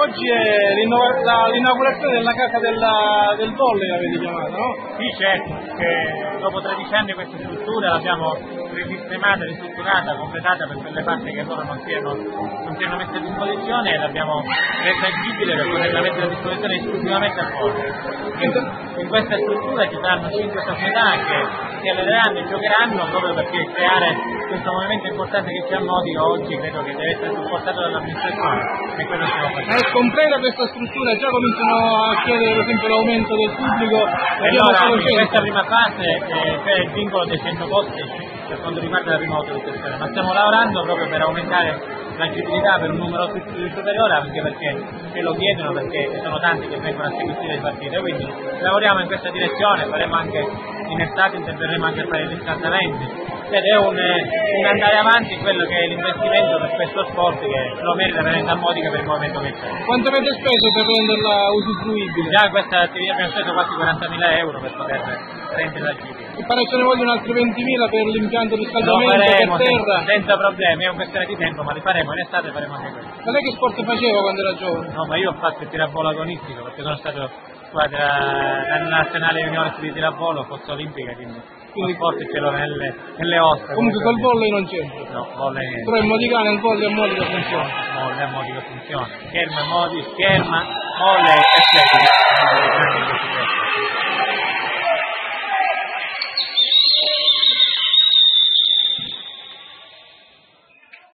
oggi è l'inaugurazione della casa della, del volley, avete chiamato, no? Sì, certo, che dopo 13 anni questa struttura l'abbiamo risistemata, ristrutturata, completata per quelle parti che loro non si erano, non si messe a disposizione e l'abbiamo resa agibile per poterla mettere a disposizione esclusivamente al volley. In, in questa struttura ci saranno 5 società che si alleneranno e giocheranno proprio perché creare questo movimento importante che c'è a Modi oggi credo che deve essere supportato dall'amministrazione e quello stiamo facendo. È completa questa struttura, già cominciano a chiedere per esempio l'aumento del pubblico, allora, in questa prima fase eh, c'è il vincolo dei 100 posti per quanto riguarda la prima autorizzazione, ma stiamo lavorando proprio per aumentare l'agibilità per un numero superiore anche perché ce lo chiedono perché sono tanti che vengono a seguire le partite, quindi lavoriamo in questa direzione, faremo anche in estate, interverremo anche a fare gli riscaldamenti ed è un, un, andare avanti in quello che è l'investimento per questo sport che lo merita veramente a modica per il movimento che c'è. Quanto avete speso per renderla usufruibile? Già in questa attività abbiamo speso quasi 40.000 euro per poter rendere agibile. E pare ce ne vogliono altri 20.000 per l'impianto di riscaldamento per terra? Senza, senza problemi, è un questione di tempo, ma li faremo in estate faremo anche questo. Ma lei che sport faceva quando era giovane? No, ma io ho fatto il tirabolo agonistico perché sono stato squadra nazionale juniores di tirabolo, forza olimpica, quindi quindi sport ce l'ho nelle, nelle ossa. Comunque col volley non c'è? No, volley. Però il modicano il volley a modica funziona? No, volley a modica funziona. Scherma, modi, scherma, volley e scherma.